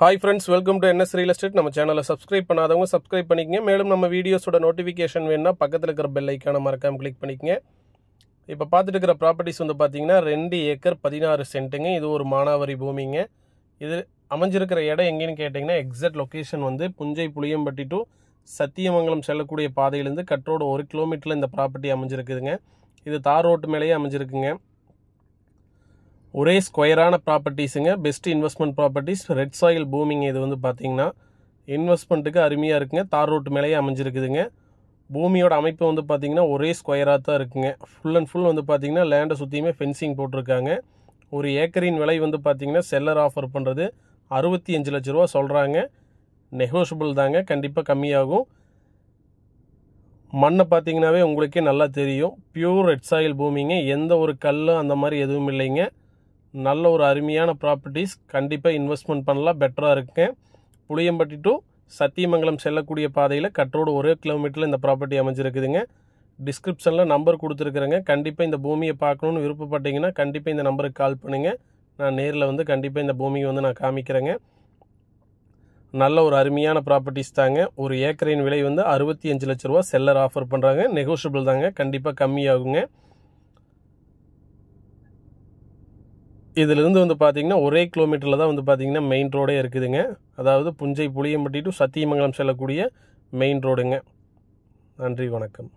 Hi friends welcome to NS real estate நம்ம சேனலை subscribe பண்ணாதவங்க சப்ஸ்கிரைப் பண்ணிக்கங்க. மேலும் நம்ம வீடியோஸோட நோட்டிஃபிகேஷன் வேணுன்னா பக்கத்தில் இருக்கிற பெல் ஐக்கான மறக்காமல் கிளிக் பண்ணிக்கங்க. இப்போ பார்த்துட்டு இருக்கிற ப்ராப்பர்ட்டிஸ் வந்து பார்த்தீங்கன்னா ரெண்டு ஏக்கர் பதினாறு சென்ட்டுங்க. இது ஒரு மானாவரி பூமிங்க. இது அமைஞ்சிருக்கிற இடம் எங்கேன்னு கேட்டிங்கன்னா எக்ஸாக்ட் லொக்கேஷன் வந்து புஞ்சை புளியம்பட்டி டு சத்தியமங்கலம் செல்லக்கூடிய பாதையிலேருந்து கட்ரோடு ஒரு கிலோமீட்டரில் இந்த ப்ராப்பர்ட்டி அமைஞ்சிருக்குதுங்க. இது தார் ரோட்டு மேலேயே அமைஞ்சிருக்குங்க. ஒரே ஸ்கொயரான ப்ராப்பர்ட்டிஸுங்க. Best investment properties. Red soil booming இது வந்து பார்த்தீங்கன்னா இன்வெஸ்ட்மெண்ட்டுக்கு அருமையாக இருக்குங்க. தார் ரோட்டு மேலேயே அமைஞ்சிருக்குதுங்க. பூமியோட அமைப்பு வந்து பார்த்தீங்கன்னா ஒரே ஸ்கொயராக தான் இருக்குங்க. ஃபுல் அண்ட் ஃபுல் வந்து பார்த்தீங்கன்னா லேண்டை சுற்றியுமே ஃபென்சிங் போட்டிருக்காங்க. ஒரு ஏக்கரின் விலை வந்து பார்த்தீங்கன்னா செல்லர் ஆஃபர் பண்ணுறது அறுபத்தி அஞ்சு லட்ச ரூபா சொல்கிறாங்க நெகோஷியபிள் தாங்க. கண்டிப்பாக கம்மியாகும். மண்ணை பார்த்தீங்கன்னாவே உங்களுக்கே நல்லா தெரியும். பியூர் ரெட் சாயில் பூமிங்க. எந்த ஒரு கல் அந்த மாதிரி எதுவும் இல்லைங்க. நல்ல ஒரு அருமையான ப்ராப்பர்ட்டிஸ் கண்டிப்பாக இன்வெஸ்ட்மெண்ட் பண்ணலாம். பெட்டராக இருக்குங்க. புளியம்பட்டி டு சத்தியமங்கலம் செல்லக்கூடிய பாதையில் கட்டோடு ஒரே கிலோமீட்டரில் இந்த ப்ராப்பர்ட்டி அமைஞ்சிருக்குதுங்க. டிஸ்கிரிப்ஷனில் நம்பர் கொடுத்துருக்குறேங்க. கண்டிப்பாக இந்த பூமியை பார்க்கணுன்னு விருப்பப்பட்டீங்கன்னா கண்டிப்பாக இந்த நம்பருக்கு கால் பண்ணுங்கள் நான் நேரில் வந்து கண்டிப்பாக இந்த பூமியை வந்து நான் காமிக்கிறேங்க. நல்ல ஒரு அருமையான ப்ராப்பர்ட்டிஸ் தாங்க. ஒரு ஏக்கரின் விலை வந்து அறுபத்தி அஞ்சு லட்ச ரூபா. செல்லர் ஆஃபர் பண்ணுறாங்க நெகோஷியபிள் தாங்க. கண்டிப்பாக கம்மியாகுங்க. இதிலிருந்து வந்து பார்த்தீங்கன்னா ஒரே கிலோமீட்டரில் தான் வந்து பார்த்தீங்கன்னா மெயின் ரோடே இருக்குதுங்க. அதாவது புஞ்சை புளியம்பட்டி டு சத்தியமங்கலம் செல்லக்கூடிய மெயின் ரோடுங்க நன்றி வணக்கம்.